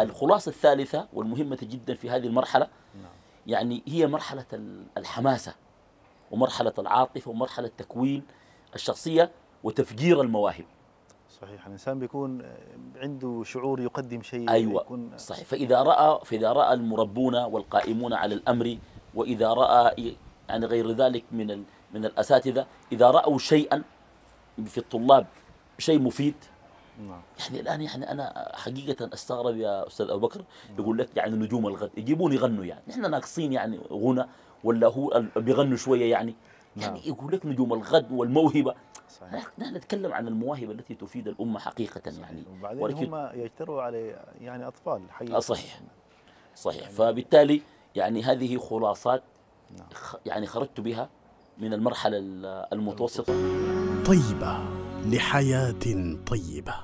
الخلاصة الثالثة والمهمة جدا في هذه المرحلة نعم يعني هي مرحلة ال- الحماسة ومرحلة العاطفة ومرحلة تكوين الشخصية وتفجير المواهب صحيح الإنسان بيكون عنده شعور يقدم شيء أيوة. يكون صحيح فإذا رأى فإذا رأى المربون والقائمون على الأمر وإذا رأى يعني غير ذلك من من الأساتذة إذا رأوا شيئا في الطلاب شيء مفيد نعم. يعني الآن يعني أنا حقيقة أستغرب يا أستاذ أبو بكر يقول لك يعني نجوم الغد يجيبون يغنوا يعني. نحن ناقصين يعني غنى ولا هو بيغنوا شوية يعني؟ يعني نعم. يقول لك نجوم الغد والموهبة. صحيح. نحن نتكلم عن المواهب التي تفيد الأمة حقيقة يعني. وبعدين ولكن- هم يجتروا على يعني أطفال حقيقه آه صحيح. صحيح. فبالتالي يعني هذه خلاصات نعم. يعني خرجت بها من المرحلة ال- المتوسطة. طيبة لحياة طيبة.